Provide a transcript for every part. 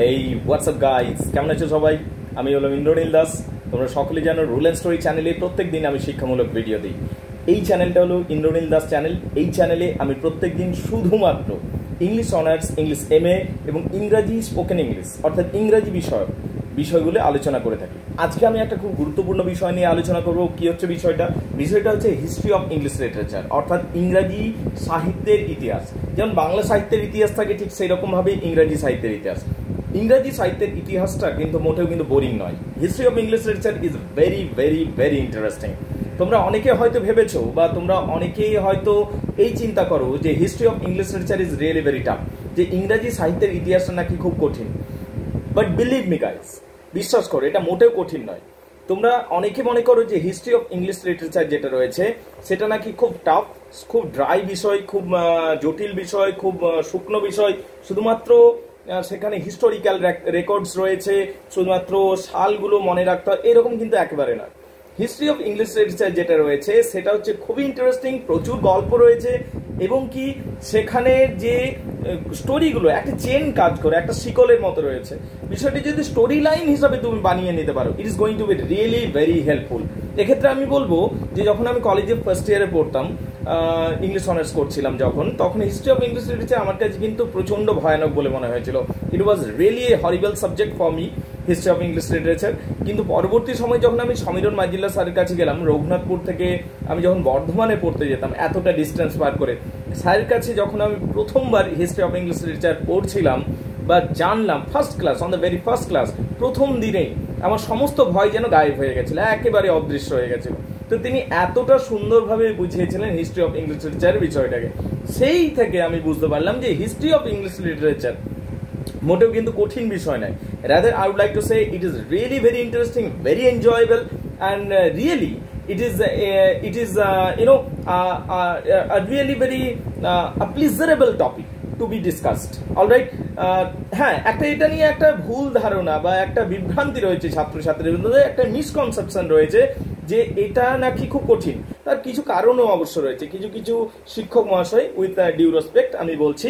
এই WhatsApp guys কেমন আছো সবাই? আমি হলাম ইন্দ্রনীল দাস। তোমরা সকলে জানো রুল অ্যান্ড স্টোরি চ্যানেলে প্রত্যেক দিন আমি শিক্ষামূলক ভিডিও দিই। এই চ্যানেলটা হলো ইন্দ্রনীল দাস চ্যানেল এই চ্যানেলে আমি প্রত্যেক দিন শুধুমাত্র ইংলিশ অনার্স ইংলিশ এম এবং ইংরাজি স্পোকেন ইংলিশ অর্থাৎ ইংরাজি বিষয়, বিষয়গুলো আলোচনা করে থাকি। আজকে আমি একটা খুব গুরুত্বপূর্ণ বিষয় নিয়ে আলোচনা করব। কি হচ্ছে বিষয়টা? বিষয়টা হচ্ছে হিস্ট্রি অফ ইংলিশ লিটারেচার অর্থাৎ ইংরাজি সাহিত্যের ইতিহাস। যেমন বাংলা সাহিত্যের ইতিহাস থাকে ঠিক সেই রকমভাবে ইংরাজি সাহিত্যের ইতিহাস। ইংরাজি সাহিত্যের ইতিহাসটা কিন্তু মোটেও কিন্তু বোরিং নয়। History of English literature is very very very interesting তোমরা অনেকে হয়তো ভেবেছো বা তোমরা অনেকেই হয়তো এই চিন্তা করো যে history of English literature is really very tough যে ইংরাজি সাহিত্যের ইতিহাসটা নাকি খুব কঠিন। বাট বিলিভ মি গাইস বিশ্বাস করো, এটা মোটেও কঠিন নয়। তোমরা অনেকে মনে করো যে হিস্ট্রি অফ ইংলিশ লিটারেচার যেটা রয়েছে, সেটা নাকি খুব টাফ খুব ড্রাই বিষয়, খুব জটিল বিষয়, খুব শুকনো বিষয়। শুধুমাত্র সেখানে হিস্টোরিক্যাল রেকর্ডস রয়েছে শুধুমাত্র সালগুলো মনে রাখতে হয় এরকম কিন্তু একেবারে নয়। হিস্ট্রি অফ ইংলিশ লিটারেচার যেটা রয়েছে, সেটা হচ্ছে খুবই ইন্টারেস্টিং প্রচুর গল্প রয়েছে এবং কি সেখানে যে স্টোরিগুলো একটা চেন কাজ করে, একটা শিকলের মতো রয়েছে। বিষয়টি যদি স্টোরি লাইন হিসাবে তুমি বানিয়ে নিতে পারো it is going to be really very helpful এক্ষেত্রে আমি বলব যে, যখন আমি কলেজে ফার্স্ট ইয়ারে পড়তাম ইংলিশ অনার্স করছিলাম যখন, তখন হিস্ট্রি অফ ইংলিশ লিটারেচার আমার কাছে কিন্তু প্রচণ্ড ভয়ানক বলে মনে হয়েছিল। It was really a horrible subject for me history of English literature কিন্তু পরবর্তী সময় যখন আমি সমীরন মাজিল্লা স্যারের কাছে গেলাম, রঘুনাথপুর থেকে আমি যখন বর্ধমানে পড়তে যেতাম, এতটা ডিস্টেন্স পার করে, স্যারের কাছে যখন আমি প্রথমবার হিস্ট্রি অফ ইংলিশ লিটারেচার পড়ছিলাম বা জানলাম first class on the very first class প্রথম দিনেই, আমার সমস্ত ভয় যেন গায়েব হয়ে গেছিল, একেবারে অদৃশ্য হয়ে গেছিল। তো তিনি এতটা সুন্দরভাবে বুঝিয়েছিলেন হিস্ট্রি অফ ইংলিশ লিটারেচারের বিষয়টাকে। সেই থেকে আমি বুঝতে পারলাম যে হিস্ট্রি অফ ইংলিশ লিটারেচার মোটেও কিন্তু কঠিন বিষয় নয়। Rather I would like to say it is really very interesting very enjoyable and really it is uh, it is uh, you know uh, uh, a really very uh, a pleasurable topic to be discussed alright হ্যাঁ একটা এটা নিয়ে একটা ভুল ধারণা বা একটা বিভ্রান্তি রয়েছে ছাত্রছাত্রীদের মধ্যে একটা মিসকনসেপশন রয়েছে যে এটা নাকি খুব কঠিন। তার কিছু কারণও অবশ্য রয়েছে। কিছু কিছু শিক্ষক মহাশয় উইথ ডিউ রেসপেক্ট আমি বলছি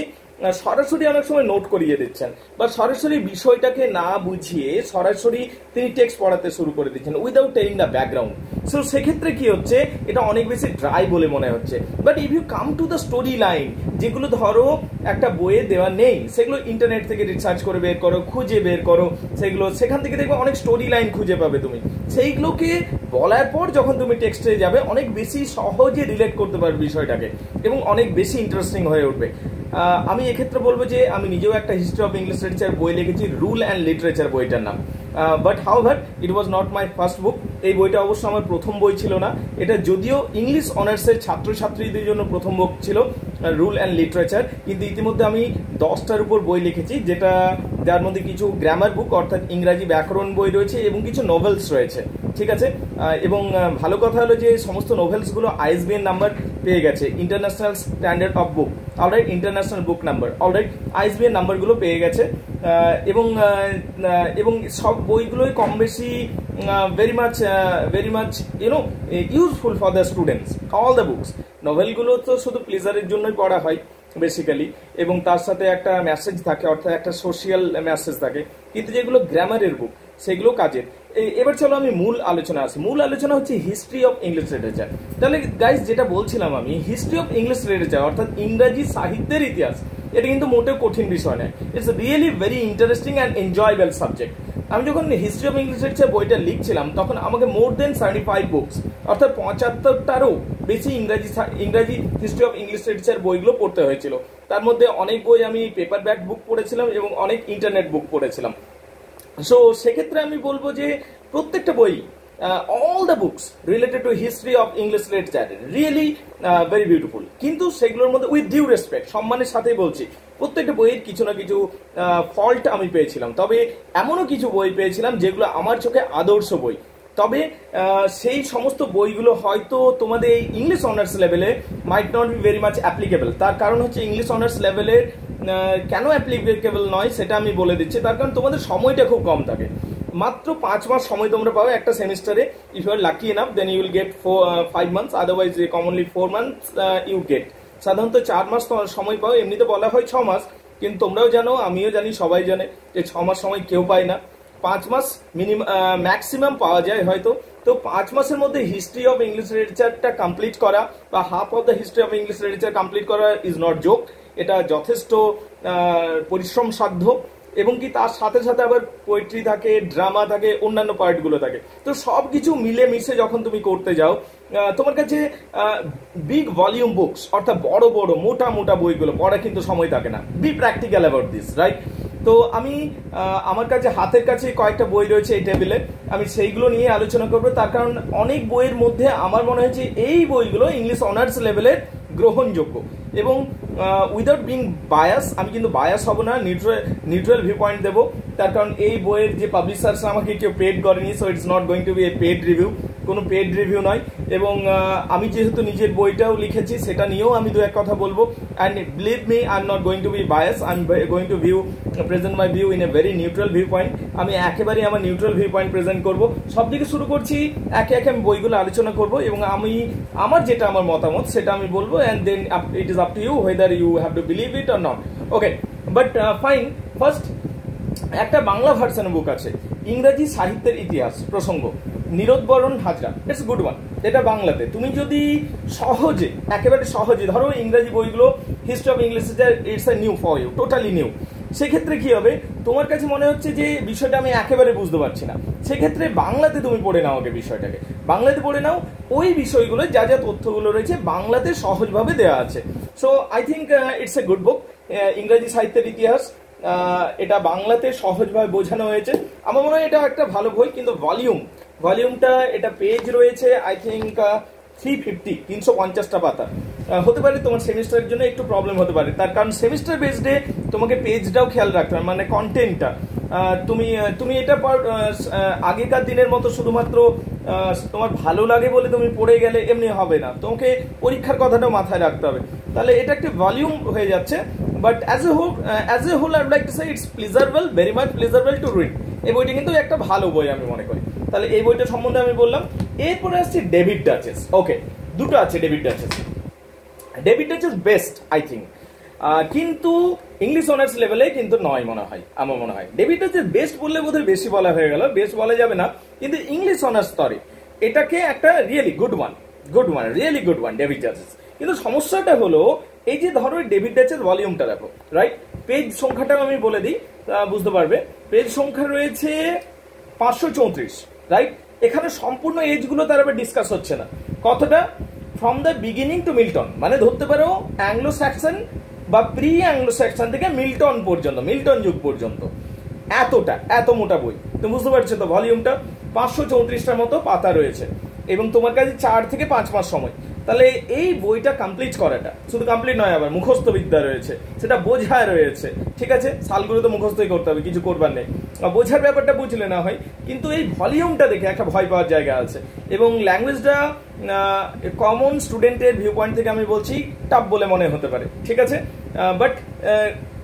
সরাসরি অনেক সময় নোট করিয়ে দিচ্ছেন। বা সরাসরি বিষয়টাকে না বুঝিয়ে সরাসরি তিনি টেক্সট পড়াতে শুরু করে দিচ্ছেন without telling the background so সেক্ষেত্রে কি হচ্ছে? এটা অনেক বেশি ড্রাই বলে মনে হচ্ছে। But if you come to the story line যেগুলো ধরো একটা বইয়ে দেওয়া নেই, সেগুলো ইন্টারনেট থেকে রিসার্চ করে বের করো, খুঁজে বের করো, সেগুলো সেখান থেকে দেখবে অনেক স্টোরি লাইন খুঁজে পাবে তুমি। সেইগুলোকে বলার পর যখন তুমি টেক্সটে যাবে, অনেক বেশি সহজে রিলেট করতে পারবে বিষয়টাকে এবং অনেক বেশি ইন্টারেস্টিং হয়ে উঠবে। আমি এক্ষেত্রে বলব যে আমি নিজেও একটা হিস্ট্রি অফ ইংলিশ লিটারেচার বই লিখেছি রুল অ্যান্ড লিটারেচার বইটার নাম। বাট হাউ ভার ইট was not my first book এই বইটা অবশ্য আমার প্রথম বই ছিল না। এটা যদিও ইংলিশ অনার্সের ছাত্রছাত্রীদের জন্য প্রথম বুক ছিল রুল অ্যান্ড লিটারেচার কিন্তু ইতিমধ্যে আমি দশটার উপর বই লিখেছি, যেটা যার মধ্যে কিছু গ্রামার বুক অর্থাৎ ইংরাজি ব্যাকরণ বই রয়েছে এবং কিছু নোভেলস রয়েছে। ঠিক আছে? এবং ভালো কথা হলো যে সমস্ত নোভেলসগুলো আইএসবিএন নাম্বার পেয়ে গেছে। International standard of book alright international book number alright ISBN নাম্বারগুলো পেয়ে গেছে এবং এবং সব বইগুলোই কম বেশি very much very much you know useful for the students all the books নভেলগুলো তো শুধু প্লেজারের জন্যই পড়া হয় বেসিক্যালি এবং তার সাথে একটা মেসেজ থাকে, অর্থাৎ একটা সোশিয়াল মেসেজ থাকে, কিন্তু যেগুলো গ্রামারের বুক সেগুলো কাজের। এবার চলো আমি মূল আলোচনা আসি। মূল আলোচনা হচ্ছে হিস্ট্রি অফ ইংলিশ লিটারেচার তাহলে গাইজ যেটা বলছিলাম আমি হিস্ট্রি অফ ইংলিশ লিটারেচার অর্থাৎ ইংরাজি সাহিত্যের ইতিহাস, এটা কিন্তু মোটেও কঠিন বিষয় নয়। It's really very interesting and enjoyable subject আমি যখন হিস্ট্রি অফ ইংলিশ লিটারেচার বইটা লিখছিলাম, তখন আমাকে more than seventy five books অর্থাৎ পঁচাত্তরটারও বেশি ইংরাজি ইংরাজি হিস্ট্রি অফ ইংলিশ লিটারেচার বইগুলো পড়তে হয়েছিল। তার মধ্যে অনেক বই আমি পেপার ব্যাক বুক পড়েছিলাম এবং অনেক ইন্টারনেট বুক পড়েছিলাম। সো সেক্ষেত্রে আমি বলব যে প্রত্যেকটা বই all the books related to history of English literature really very beautiful কিন্তু সেগুলোর মধ্যে উইথ ডিউ রেসপেক্ট সম্মানের সাথেই বলছি, প্রত্যেকটা বইয়ের কিছু না কিছু ফল্ট আমি পেয়েছিলাম। তবে এমনও কিছু বই পেয়েছিলাম যেগুলো আমার চোখে আদর্শ বই। তবে সেই সমস্ত বইগুলো হয়তো তোমাদের এই ইংলিশ অনার্স লেভেলে might not be very much applicable তার কারণ হচ্ছে ইংলিশ অনার্স লেভেলের কেন অ্যাপ্লিকেবল নয় সেটা আমি বলে দিচ্ছি। তার কারণ তোমাদের সময়টা খুব কম থাকে। মাত্র পাঁচ মাস সময় তোমরা পাবে একটা সেমিস্টারে। If you are lucky enough then you will get four five months otherwise commonly four months you get সাধারণত চার মাস সময় পাও, এমনিতে বলা হয় ছ মাস, কিন্তু তোমরাও জানো, আমিও জানি, সবাই জানে যে ছ মাস সময় কেউ পায় না। পাঁচ মাস মিনিমাম ম্যাক্সিমাম পাওয়া যায় হয়তো। তো পাঁচ মাসের মধ্যে হিস্ট্রি অফ ইংলিশ লিটারেচারটা কমপ্লিট করা বা half of the history of English literature complete করা ইজ নট জোক এটা যথেষ্ট পরিশ্রম সাধ্য এবং কি তার সাথে সাথে আবার পোয়েট্রি থাকে ড্রামা থাকে, অন্যান্য পার্টগুলো থাকে। তো সব কিছু মিলে মিশে যখন তুমি করতে যাও তোমার কাছে বিগ ভলিউম বুকস অর্থাৎ বড় বড়, মোটা মোটা বইগুলো পড়া কিন্তু সময় থাকে না। Be practical about this right তো আমি আমার কাছে, হাতের কাছে কয়েকটা বই রয়েছে এই টেবিলে। আমি সেইগুলো নিয়ে আলোচনা করব। তার কারণ অনেক বইয়ের মধ্যে আমার মনে হয়েছে এই বইগুলো ইংলিশ অনার্স লেভেলের গ্রহণযোগ্য। এবং উইদাউট বিং বায়াস, আমি কিন্তু বায়াস হব না, নিউট্রাল নিউট্রাল ভিউ পয়েন্ট দেবো। তার কারণ এই বইয়ের যে পাবলিশার্স আমাকে কেউ পেড করেনি so it's not going to be a paid review কোনো পেড রিভিউ নয়। এবং আমি যেহেতু নিজের বইটাও লিখেছি, সেটা নিয়েও আমি দু এক কথা বলব। And believe me I am not going to be bias I am going to view present my view in a very neutral view point আমি একেবারেই আমার নিউট্রাল ভিউ পয়েন্ট প্রেজেন্ট করব। সব দিকে শুরু করছি, একে একে আমি বইগুলো আলোচনা করব এবং আমি, আমার যেটা আমার মতামত, সেটা আমি বলব। And then it is up to you whether you have to believe it or not okay but fine first একটা বাংলা ভার্সন বুক আছে। ইংরাজি সাহিত্যের ইতিহাস, প্রসঙ্গ। Nirodbaran Hazra it's good one এটা বাংলাতে। তুমি যদি সহজে, একেবারে সহজে, ধরো ইংরাজি বইগুলো history of English it's a new for you totally new সেক্ষেত্রে কি হবে? তোমার কাছে মনে হচ্ছে যে বিষয়টা আমি একেবারে বুঝতে পারছি না। সেক্ষেত্রে বাংলাতে তুমি পড়ে নাও আগে বিষয়টাকে। বাংলাতে পড়ে নাও, ওই বিষয়গুলো, যা যা তথ্যগুলো রয়েছে, বাংলাতে সহজভাবে দেওয়া আছে। So I think it's a good book ইংরাজি সাহিত্যের ইতিহাস এটা বাংলাতে সহজভাবে বোঝানো হয়েছে। আমার মনে হয় এটা একটা ভালো বই, কিন্তু ভলিউম ভলিউমটা এটা পেজ রয়েছে আই থিঙ্ক থ্রি ফিফটি তিনশো পঞ্চাশটা পাতা। হতে পারে তোমার সেমিস্টারের জন্য একটু প্রবলেম হতে পারে। তার কারণ সেমিস্টার বেসডে তোমাকে পেজটাও খেয়াল রাখতে হবে মানে কন্টেন্টটা তুমি তুমি এটা আগেকার দিনের মতো শুধুমাত্র তোমার ভালো লাগে বলে তুমি পড়ে গেলে এমনি হবে না। তোমাকে পরীক্ষার কথাটাও মাথায় রাখতে হবে। তাহলে এটা একটা ভলিউম হয়ে যাচ্ছে but as a whole as a whole I like to say it's pleasurable very much pleasurable to read এই বইটি কিন্তু একটা ভালো বই আমি মনে করি। তাহলে এই বইটা সম্বন্ধে আমি বললাম, এরপরে আসছি ডেভিড ডাচেস। ওকে দুটো আছে David Daiches David Daiches best I think কিন্তু ইংলিশ অনার্স লেভেলে কিন্তু নয় মনে হয়, আমার মনে হয়। ডেভিড ডাচেস বেস্ট বললে বোধহয় বেশি বলা হয়ে গেল বেস্ট বলা যাবে না, কিন্তু ইংলিশ অনার্স স্তরে এটাকে একটা really good one good one really good one David Daiches. কিন্তু সমস্যাটা হলো, এই যে ধরো ডেভিড ডাচের ভলিউমটা দেখো রাইট পেজ সংখ্যাটাও আমি বলে দিই বুঝতে পারবে। পেজ সংখ্যা রয়েছে পাঁচশো চৌত্রিশ রাইট এখানে সম্পূর্ণ এজগুলো তার আবার ডিসকাস হচ্ছে না। কতটা? From the beginning to Milton মানে ধরতে পারো অ্যাংলো স্যাকশন বা প্রি অ্যাংলো স্যাকশন থেকে মিল্টন পর্যন্ত মিল্টন যুগ পর্যন্ত। এতটা, এত মোটা বই। তুমি বুঝতে পারছ তো ভলিউমটা পাঁচশো চৌত্রিশটার মতো পাতা রয়েছে। এবং তোমার কাছে চার থেকে পাঁচ মাস সময়। তাহলে এই বইটা কমপ্লিট করাটা, শুধু কমপ্লিট নয় আবার, মুখস্থ বিদ্যা রয়েছে, সেটা বোঝায় রয়েছে, ঠিক আছে? সালগুলো তো মুখস্থই করতে হবে, কিছু করবার নেই। বোঝার ব্যাপারটা বুঝলে না হয়, কিন্তু এই ভলিউমটা দেখে একটা ভয় পাওয়ার জায়গা আছে। এবং ল্যাঙ্গুয়েজটা কমন স্টুডেন্টের ভিউ পয়েন্ট থেকে আমি বলছি টাফ বলে মনে হতে পারে, ঠিক আছে? But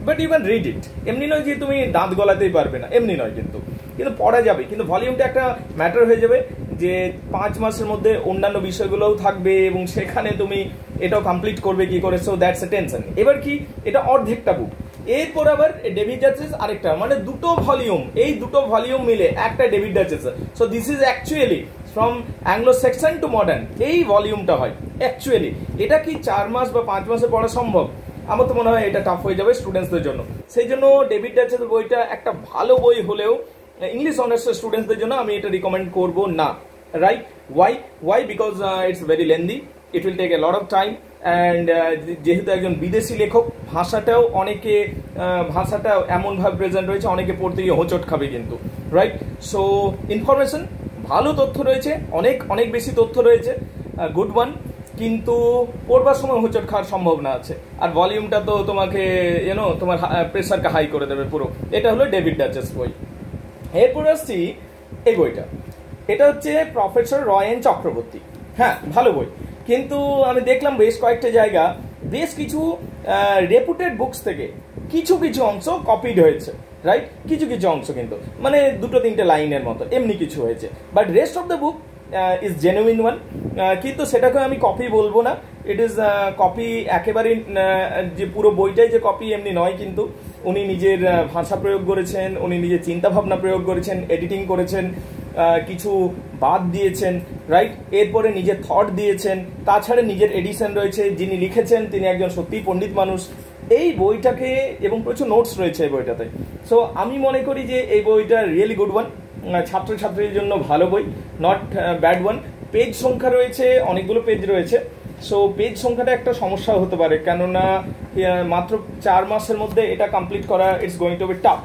but you can read it এমনি নয় যে তুমি দাঁত গলাতেই পারবে না, এমনি নয় কিন্তু। কিন্তু পড়া যাবে। কিন্তু ভলিউমটা একটা ম্যাটার হয়ে যাবে যে পাঁচ মাসের মধ্যে অন্যান্য বিষয়গুলোও থাকবে এবং সেখানে তুমি এটাও কমপ্লিট করবে কি করে। সো দ্যাটস এ টেনশন এবার কি? এটা অর্ধেকটা বুক এরপর আবার ডেভিড ডাচেস আরেকটা। মানে দুটো ভলিউম এই দুটো ভলিউম মিলে একটা David Daiches so this is actually from Anglo section to modern এই ভলিউমটা হয় অ্যাকচুয়ালি এটা কি চার মাস বা পাঁচ মাসে পড়া সম্ভব? আমার তো মনে হয় এটা টাফ হয়ে যাবে স্টুডেন্টসদের জন্য। সেই জন্য ডেভিড ডাচেস বইটা একটা ভালো বই হলেও ইংলিশ অনার্সের স্টুডেন্টসদের জন্য আমি এটা রিকমেন্ড করব না right why why because it's very lengthy it will take a lot of time and যেহেতু একজন বিদেশি লেখক, ভাষাটাও অনেকে ভাষাটাও এমনভাবে প্রেজেন্ট রয়েছে, অনেকে পড়তে গিয়ে হোঁচট খাবে কিন্তু রাইট সো ইনফরমেশন ভালো তথ্য রয়েছে, অনেক অনেক বেশি তথ্য রয়েছে গুড ওয়ান কিন্তু পড়বার সময় হোঁচট খাওয়ার সম্ভাবনা আছে। আর ভলিউমটা তো তোমাকে ইউনো তোমার প্রেশারকে হাই করে দেবে পুরো। এটা হলো ডেভিড ডাচেস বই। এরপর আসছি এই বইটা। এটা হচ্ছে প্রফেসর রয়েন চক্রবর্তী। হ্যাঁ ভালো বই। কিন্তু আমি দেখলাম বেশ কয়েকটা জায়গা, বেশ কিছু রেপুটেড বুকস থেকে কিছু কিছু অংশ কপিড হয়েছে রাইট কিছু কিছু অংশ কিন্তু মানে দুটো তিনটে লাইনের মতো, এমনি কিছু হয়েছে। But rest of the book is genuine one কিন্তু সেটাকে আমি কপি বলব না। ইট ইজ কপি একেবারেই যে পুরো বইটাই যে কপি এমনি নয় কিন্তু উনি নিজের ভাষা প্রয়োগ করেছেন, উনি নিজের চিন্তাভাবনা প্রয়োগ করেছেন এডিটিং করেছেন কিছু বাদ দিয়েছেন রাইট এরপরে নিজের থট দিয়েছেন। তাছাড়া নিজের এডিশন রয়েছে, যিনি লিখেছেন, তিনি একজন সত্যিই পণ্ডিত মানুষ। এই বইটাকে, এবং প্রচুর নোটস রয়েছে এই বইটাতে। সো আমি মনে করি যে এই বইটা রিয়েলি গুড ওয়ান ছাত্রছাত্রীর জন্য ভালো বই নট ব্যাড ওয়ান পেজ সংখ্যা রয়েছে, অনেকগুলো পেজ রয়েছে। সো পেজ সংখ্যাটা একটা সমস্যা হতে পারে, কেননা মাত্র চার মাসের মধ্যে এটা কমপ্লিট করা it's going to be tough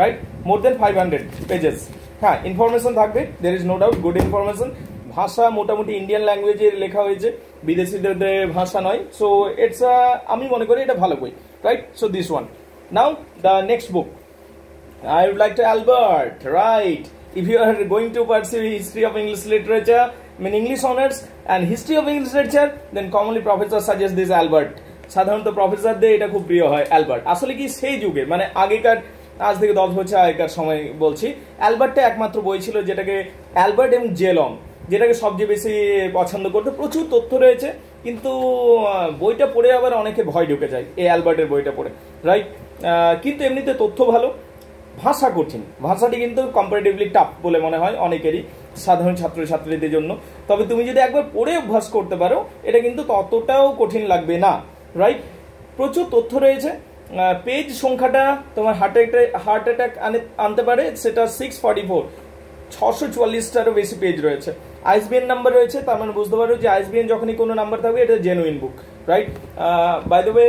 right more than five hundred pages হ্যাঁ ইনফরমেশন থাকবে there is no doubt good information ভাষা মোটামুটি ইন্ডিয়ান ল্যাঙ্গুয়েজে লেখা হয়েছে বিদেশিদের ভাষা নয়। সো ইটস আমি মনে করি এটা ভালো বই right so this one now the next book I would like to Albert right if you are going to pursue history of English literature, I mean English honors and history of English literature, then commonly professors suggest this Albert. সাধারণত প্রফেসরদের এটা খুব প্রিয় হয় Albert আসলে কি সেই যুগে মানে আগেকার আজ থেকে দশ বছর আগেকার সময় বলছি অ্যালবার্টটা একমাত্র বই ছিল যেটাকে অ্যালবার্ট এবং জেলং যেটাকে সবচেয়ে বেশি পছন্দ করতে। প্রচুর তথ্য রয়েছে কিন্তু বইটা পড়ে আবার অনেকে ভয় ঢুকে যায় এই অ্যালবার্টের বইটা পড়ে। রাইট কিন্তু এমনিতে তথ্য ভালো। ভাষা কঠিন। ভাষাটি কিন্তু কম্পারেটিভলি টাফ বলে মনে হয় অনেকেরই, সাধারণ ছাত্রছাত্রীদের জন্য। তবে তুমি যদি একবার পড়ে অভ্যাস করতে পারো, এটা কিন্তু ততটাও কঠিন লাগবে না রাইট প্রচুর তথ্য রয়েছে। পেজ সংখ্যাটা তোমার হার্ট অ্যাটাক হার্ট অ্যাটাক আনতে পারে, সেটা সিক্স ফর্টি ফোর ছশো চুয়াল্লিশটারও বেশি পেজ রয়েছে। আইসবিএন নাম্বার রয়েছে, তার মানে বুঝতে পারো যে আইসবিএন যখনই কোনো নাম্বার থাকবে, এটা genuine book right by the way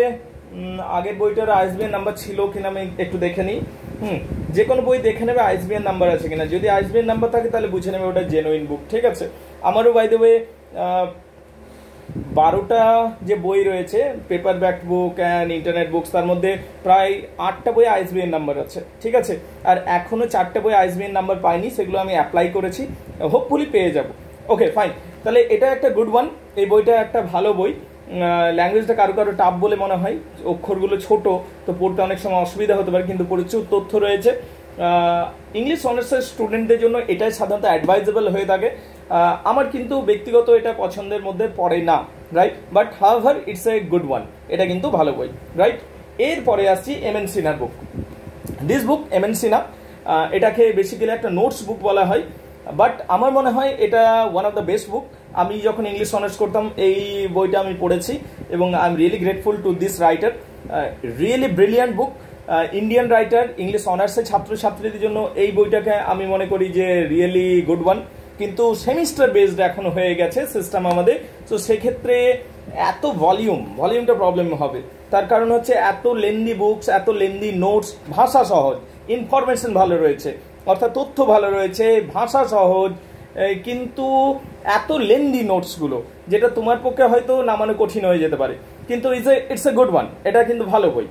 আগের বইটার আইসবিএন নাম্বার ছিল কিনা আমি একটু দেখে নিই। হুম যে কোনো বই দেখে নেবে আইসবিএন নাম্বার আছে কিনা। যদি আইসবিএন নাম্বার থাকে, তাহলে বুঝে নেবে ওটা জেনুইন বুক ঠিক আছে? আমারও বাই দ্য ওয়ে বারোটা যে বই রয়েছে paperback book and internet books তার মধ্যে প্রায় আটটা বই আইসবিএন নাম্বার আছে, ঠিক আছে? আর এখনও চারটে বই আইসবিএন নাম্বার পাইনি, সেগুলো আমি অ্যাপ্লাই করেছি। হোপফুলি পেয়ে যাব। ওকে ফাইন তাহলে এটা একটা গুড ওয়ান এই বইটা একটা ভালো বই। ল্যাঙ্গুয়েজটা কারও কারও টাফ বলে মনে হয়, অক্ষরগুলো ছোট, তো পড়তে অনেক সময় অসুবিধা হতে পারে, কিন্তু প্রচুর তথ্য রয়েছে। ইংলিশ অনার্সের স্টুডেন্টদের জন্য এটাই সাধারণত অ্যাডভাইজেবল হয়ে থাকে। আমার কিন্তু ব্যক্তিগত এটা পছন্দের মধ্যে পড়ে না right but however it's a good one এটা কিন্তু ভালো বই রাইট এরপরে আসছি M N sinner book this book M N Sinha এটাকে বেসিক্যালি একটা নোটস বুক বলা হয় বাট আমার মনে হয় এটা one of the best book আমি যখন ইংলিশ অনার্স করতাম, এই বইটা আমি পড়েছি এবং I am really grateful to this writer really brilliant book Indian writer English অনার্সের ছাত্রছাত্রীদের জন্য এই বইটাকে আমি মনে করি যে রিয়েলি গুড ওয়ান কিন্তু সেমিস্টার বেসড এখন হয়ে গেছে সিস্টেম আমাদের। তো সেক্ষেত্রে এত ভলিউম ভলিউমটা প্রবলেম হবে। তার কারণ হচ্ছে এত লেন্দি বুকস এত লেন্দি নোটস ভাষা সহজ ইনফরমেশন ভালো রয়েছে, অর্থাৎ তথ্য ভালো রয়েছে, ভাষা সহজ কিন্তু এত লেন্দি নোটসগুলো যেটা তোমার পক্ষে হয়তো নামানো কঠিন হয়ে যেতে পারে। কিন্তু it's a it's a good one এটা কিন্তু ভালো বই।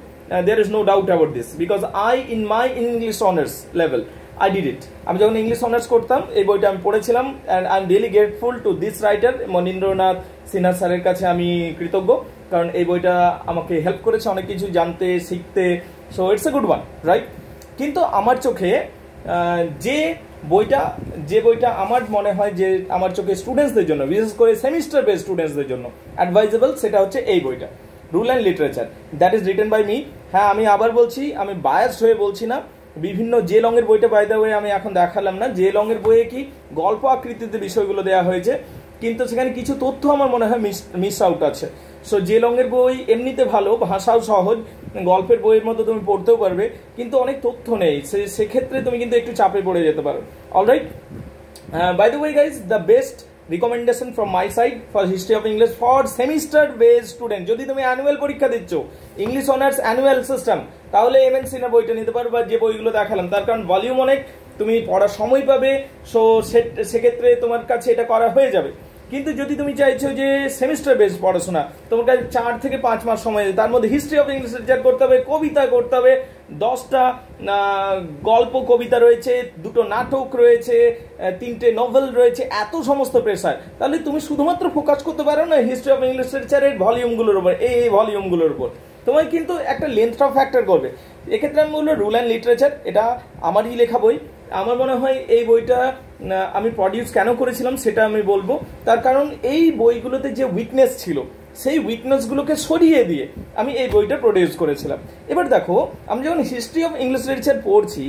There is no doubt about this because I in my English honours level I did it আমি যখন ইংলিশ অনার্স করতাম, এই বইটা আমি পড়েছিলাম and I am really grateful to this writer Manindranath Sinha স্যারের কাছে আমি কৃতজ্ঞ, কারণ এই বইটা আমাকে হেল্প করেছে অনেক কিছু জানতে, শিখতে। So it's a good one right কিন্তু আমার চোখে যে বইটা, যে বইটা আমার মনে হয় যে আমার চোখে স্টুডেন্টসদের জন্য, বিশেষ করে সেমিস্টার বেস স্টুডেন্টসদের জন্য অ্যাডভাইজেবল সেটা হচ্ছে এই বইটা rule and literature that is written by me হ্যাঁ আমি আবার বলছি, আমি বায়াস হয়ে বলছি না, বিভিন্ন যে লংয়ের বইটা বাই দা ওয়ে আমি এখন দেখালাম না, যে লংয়ের বইয়ে কি গল্প আকৃতিতে বিষয়গুলো দেওয়া হয়েছে, কিন্তু সেখানে কিছু তথ্য আমার মনে হয় মিস মিস আউট আছে। সো যে লংয়ের বই এমনিতে ভালো, ভাষাও সহজ, গল্পের বইয়ের মতো তুমি পড়তেও পারবে, কিন্তু অনেক তথ্য নেই। সেক্ষেত্রে তুমি কিন্তু একটু চাপে পড়ে যেতে পারো। Alright by the way guys the best recommendation from my side for history of English for semester base student যদি তুমি অ্যানুয়াল পরীক্ষা দিচ্ছ ইংলিশ অনার্স অ্যানুয়াল সিস্টেম তাহলে এমএনসি না বইটা নিতে পারো বা যে বইগুলো দেখালাম। তার কারণ ভলিউম অনেক, তুমি পড়ার সময় পাবে সো, সেক্ষেত্রে তোমার কাছে এটা করা হয়ে যাবে। কিন্তু যদি তুমি চাইছো যে সেমিস্টার বেস পড়াশোনা, তোমার কাছে চার থেকে পাঁচ মাস সময় তার মধ্যে হিস্ট্রি অফ ইংলিশ লিটারেচার করতে হবে, কবিতা করতে হবে, দশটা গল্প, কবিতা রয়েছে, দুটো নাটক রয়েছে তিনটে নোভেল রয়েছে, এত সমস্ত প্রেসার তাহলে তুমি শুধুমাত্র ফোকাস করতে পারো না হিস্ট্রি অফ ইংলিশ লিটারেচারের ভলিউমগুলোর উপর, এই এই ভলিউমগুলোর উপর। তোমায় কিন্তু একটা লেন্থটা ফ্যাক্টর করবে। এক্ষেত্রে আমি বলব রুল অ্যান্ড লিটারেচার এটা আমারই লেখা বই। আমার মনে হয় এই বইটা আমি প্রডিউস কেন করেছিলাম সেটা আমি বলব। তার কারণ এই বইগুলোতে যে উইকনেস ছিল, সেই উইকনেসগুলোকে সরিয়ে দিয়ে আমি এই বইটা প্রডিউস করেছিলাম। এবার দেখো, আমি যখন হিস্ট্রি অফ ইংলিশ লিটারেচার পড়ছি,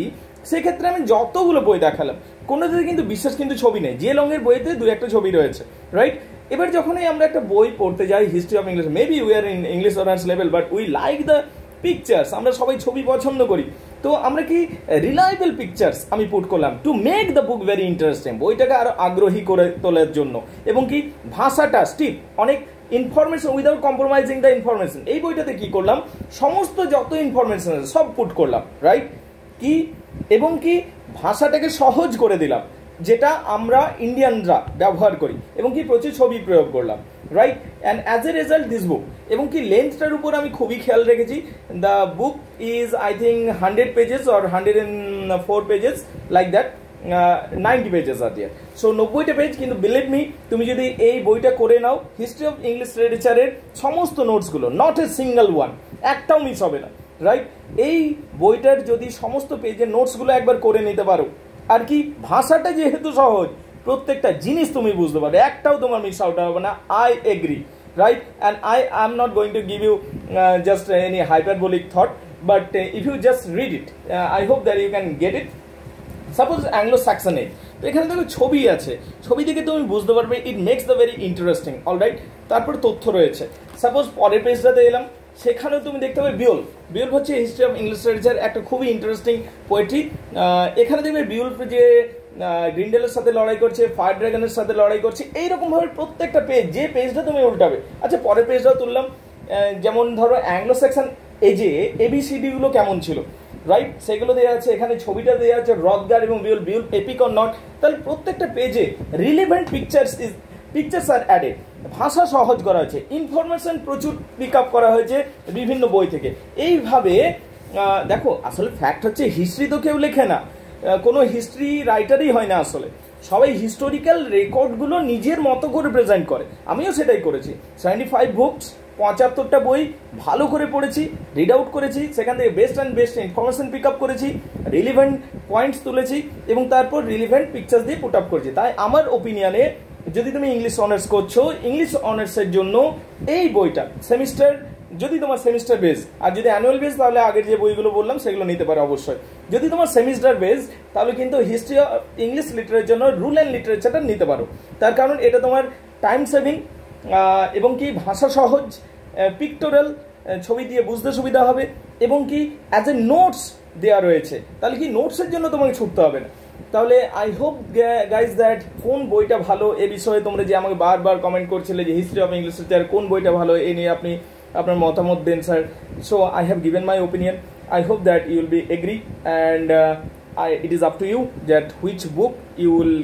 সেক্ষেত্রে আমি যতগুলো বই দেখালাম কোনোটাতে কিন্তু বিশ্বাস কিন্তু ছবি নেই। যে লঙের বইতে দু একটা ছবি রয়েছে রাইট এবার যখনই আমরা একটা বই পড়তে যাই history of English maybe we are in English honours level but we like the pictures আমরা সবাই ছবি পছন্দ করি। তো আমরা কি রিলায়েবল পিকচার্স আমি পুট করলাম to make the book very interesting বইটাকে আরও আগ্রহী করে তোলার জন্য। এবং কি ভাষাটা স্টিপ অনেক information without compromising the information এই বইটাতে কি করলাম? সমস্ত যত ইনফরমেশন আছে সব পুট করলাম রাইট কি? এবং কি ভাষাটাকে সহজ করে দিলাম, যেটা আমরা ইন্ডিয়ানরা ব্যবহার করি। এবং কি প্রচুর ছবি প্রয়োগ করলাম। Right and as a result this book এবং কি লেন্থটার উপর আমি খুবই খেয়াল রেখেছি the book is I think hundred pages or hundred and four pages like that ninety pages R dear so নব্বইটা পেজ কিন্তু বিলিভ মি তুমি যদি এই বইটা করে নাও হিস্ট্রি অফ ইংলিশ লিটারেচারের সমস্ত নোটসগুলো নট এ সিঙ্গেল ওয়ান একটাও মিস হবে না রাইট এই বইটার যদি সমস্ত পেজের নোটসগুলো একবার করে নিতে পারো, আর কি ভাষাটা যেহেতু সহজ প্রত্যেকটা জিনিস তুমি বুঝতে পারবে। একটাও তোমার মিস আউট হবে না। I agree right and I am not going to give you just any hyperbolic thought but if you just read it I hope that you can get it suppose Anglo স্যাক্সনে তো এখানে দেখো ছবি আছে। ছবি থেকে তুমি বুঝতে পারবে it makes the very interesting alright তারপর তথ্য রয়েছে। সাপোজ পরের পেজটাতে এলাম। সেখানেও তুমি দেখতে পাবে বিউল বিউল হচ্ছে হিস্ট্রি অফ ইংলিশ লিটারেচার একটা খুবই ইন্টারেস্টিং পোয়েট্রি এখানে দেখবে বিউল যে গ্রিন্ডেলের সাথে লড়াই করছে ফায়ার ড্রাগনের সাথে লড়াই করছে, এইরকমভাবে প্রত্যেকটা পেজ যে পেজটা তুমি উল্টাবে। আচ্ছা পরের পেজটাও তুললাম। যেমন ধরো অ্যাংলো সেকশন যে এবিসিডিগুলো কেমন ছিল? রাইট সেগুলো দেওয়া আছে, এখানে ছবিটা দেওয়া আছে রকগার এবং Beowulf Beowulf epic or not তাহলে প্রত্যেকটা পেজে relevant pictures is pictures are added ভাষা সহজ করা হয়েছে। ইনফরমেশন প্রচুর পিক আপ করা হয়েছে বিভিন্ন বই থেকে। এইভাবে দেখো, আসলে ফ্যাক্ট হচ্ছে হিস্ট্রি তো কেউ লেখে না। কোনো হিস্ট্রি রাইটারই হয় না আসলে। সবাই হিস্টোরিক্যাল রেকর্ডগুলো নিজের মতো করে প্রেজেন্ট করে। আমিও সেটাই করেছি। সেভেন্টি ফাইভ বুকস পঁচাত্তরটা বই ভালো করে পড়েছি রিড আউট করেছি, সেখান থেকে best and best information pick up করেছি রিলিভেন্ট পয়েন্টস তুলেছি এবং তারপর রিলিভেন্ট পিকচার্স দিয়ে পুট আপ করেছি। তাই আমার ওপিনিয়নে যদি তুমি ইংলিশ অনার্স করছ ইংলিশ অনার্সের জন্য এই বইটা সেমিস্টার যদি তোমার সেমিস্টার বেস আর যদি অ্যানুয়াল বেস তাহলে আগের যে বইগুলো বললাম, সেগুলো নিতে পারো অবশ্যই। যদি তোমার সেমিস্টার বেস তাহলে কিন্তু হিস্ট্রি অফ ইংলিশ লিটারের জন্য রুল অ্যান্ড লিটারেচারটা নিতে পারো। তার কারণ এটা তোমার টাইম সেভিং এবং কি ভাষা সহজ পিক্টোরাল ছবি দিয়ে বুঝতে সুবিধা হবে, এবং কি অ্যাজ এ নোটস দেওয়া রয়েছে। তাহলে কি নোটসের জন্য তোমাকে ছুটতে হবে না। তাহলে আই হোপ গাইজ দ্যাট কোন বইটা ভালো এ বিষয়ে তোমরা যে আমাকে বারবার কমেন্ট করছিলে যে হিস্ট্রি অফ ইংলিশ লিটারেচার কোন বইটা ভালো এ নিয়ে আপনি, আপনার মতামত দেন sir so I have given my opinion I hope that you will be agree and I it is up to you that which book you will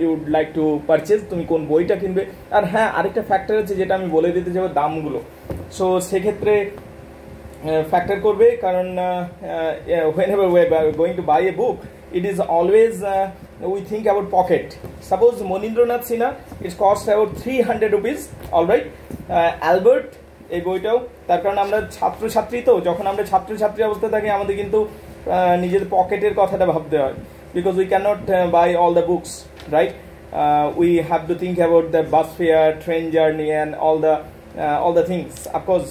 you would like to purchase তুমি কোন বইটা কিনবে। আর হ্যাঁ আরেকটা factor আছে যেটা আমি বলে দিতে যাব দামগুলো। সো সেক্ষেত্রে ফ্যাক্টর করবে কারণ whenever going to buy a book it is always uh, we think about pocket. Suppose monindranath sinha it costs about 300 rupees all right? Uh, albert এই বইটাও তার কারণ আমরা ছাত্রছাত্রী তো যখন আমরা ছাত্রছাত্রী অবস্থায় থাকি আমাদের কিন্তু নিজের পকেটের কথাটা ভাবতে হয়। Because we cannot buy all the books right we have to think about the bus fare train journey and all the all the things of course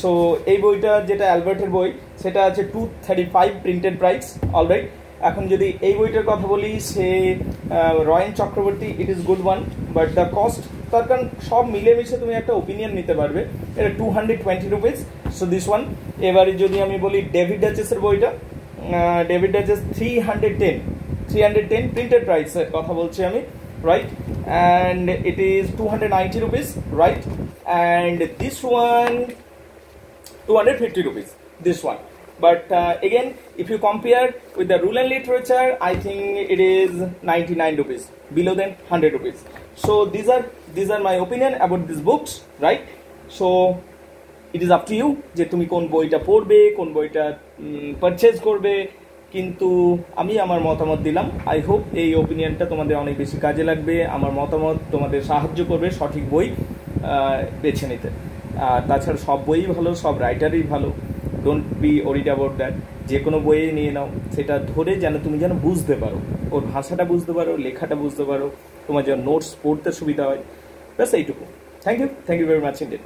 so এই বইটা যেটা অ্যালবার্টের বই সেটা আছে two thirty five printed price alright এখন যদি এই বইটার কথা বলি, সে রয়েন Chakraborty it is good one but the cost তার কারণ সব মিলেমিশে তুমি একটা ওপিনিয়ন নিতে পারবে। এটা two hundred twenty rupees so this one এবারে যদি আমি বলি ডেভিড ডাচেসের বইটা David Daiches three hundred ten three hundred ten printed প্রাইসের কথা বলছি আমি right and it is two hundred it is 290 rupees, right? And this one 250 rupees this one. But uh, again if you compare with the rural literature i think it is 99 rupees below than 100 rupees so these are these are my opinion about these books right so it is up to you যে তুমি কোন বইটা পড়বে কোন বইটা purchase করবে কিন্তু আমি আমার মতামত দিলাম আই হোপ এই ওপিনিয়নটা তোমাদের অনেক বেশি কাজে লাগবে আমার মতামত তোমাদের সাহায্য করবে সঠিক বই বেছে নিতে আর তাছাড়া সব বইই ভালো সব রাইটারই ভালো don't be worried about that যে কোনো বইয়ে নিয়ে নাও। সেটা ধরে যেন তুমি যেন বুঝতে পারো। ওর ভাষাটা বুঝতে পারো, লেখাটা বুঝতে পারো। তোমার যেন নোটস পড়তে সুবিধা হয়। ব্যাস এইটুকু। Thank you thank you very much indeed